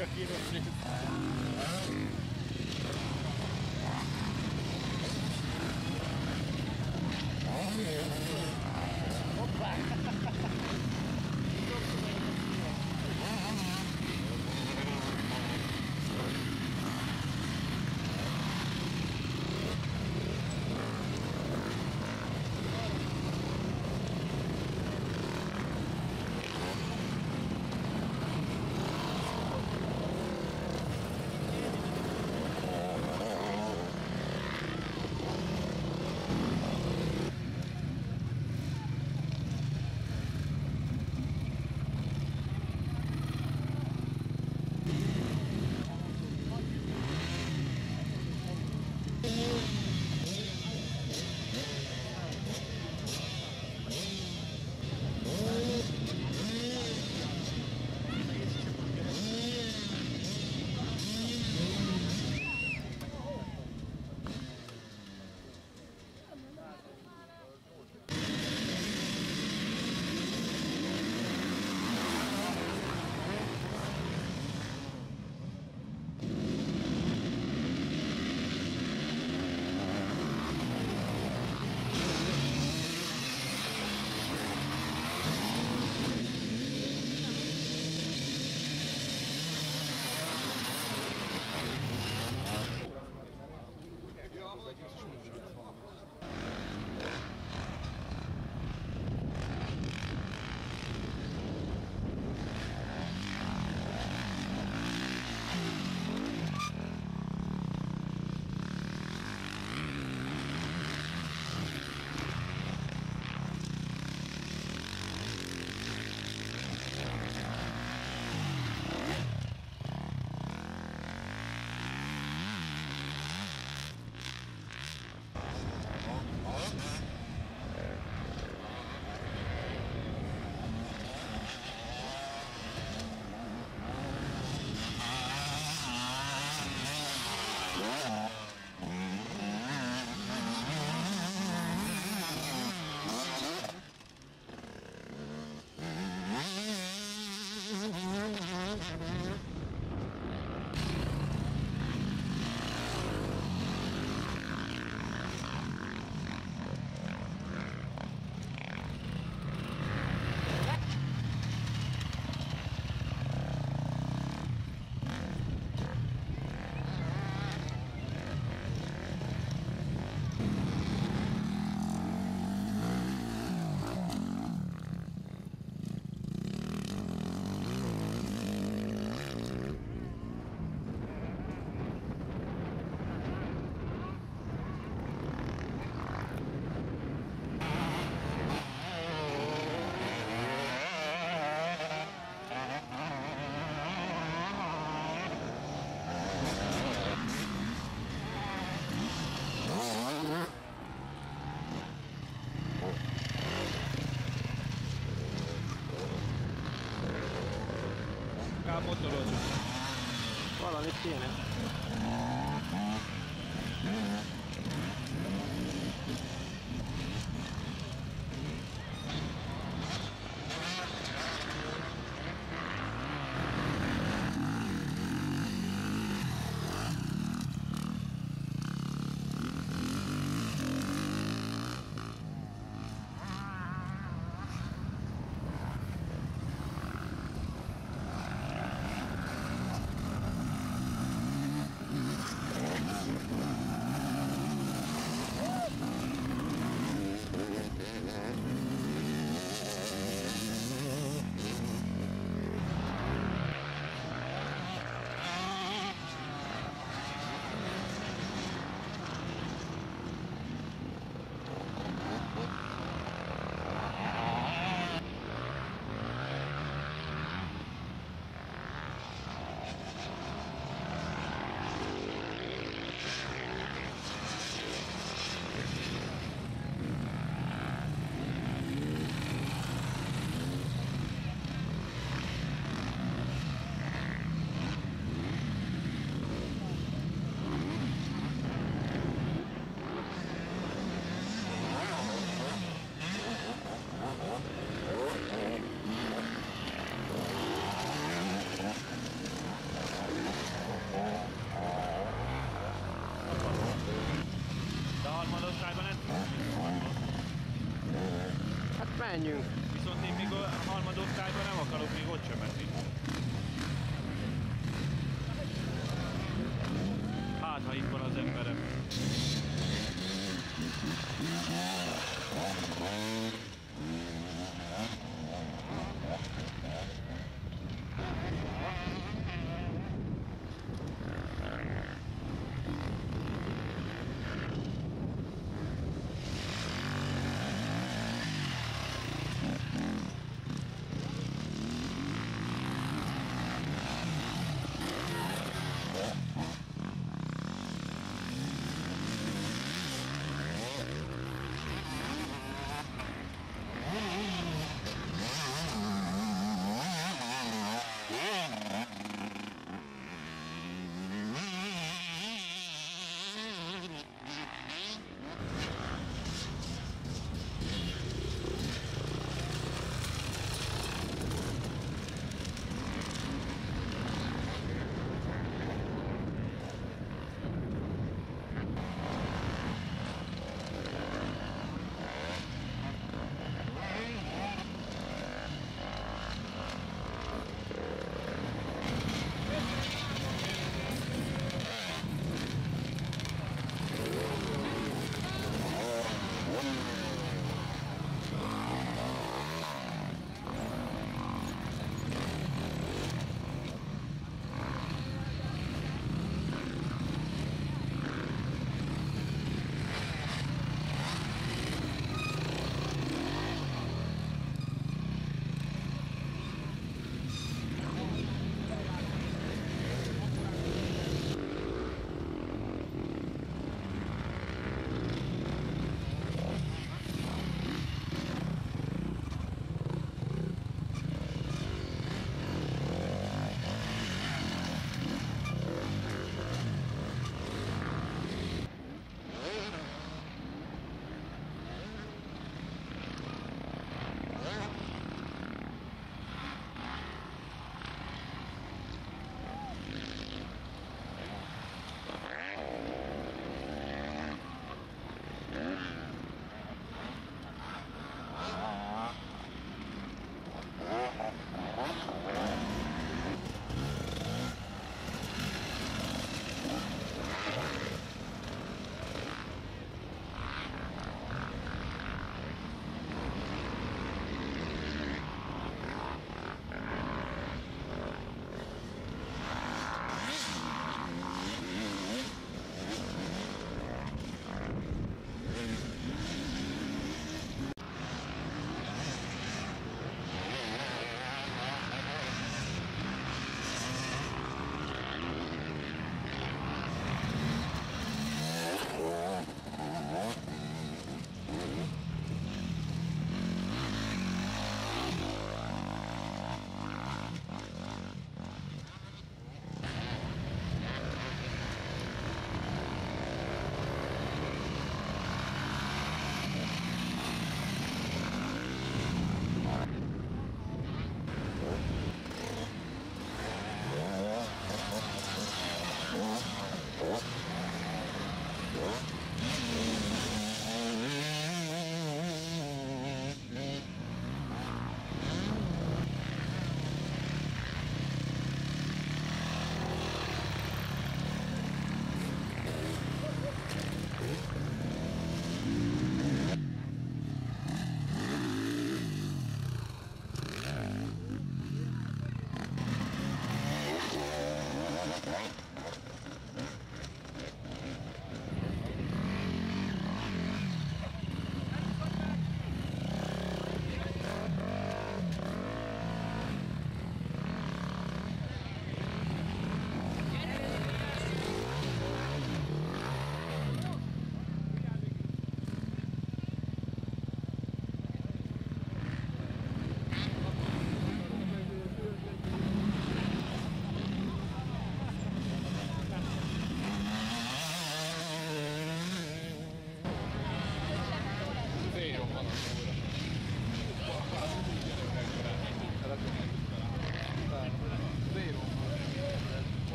aqui no frio. Valamit kéne. Menjünk.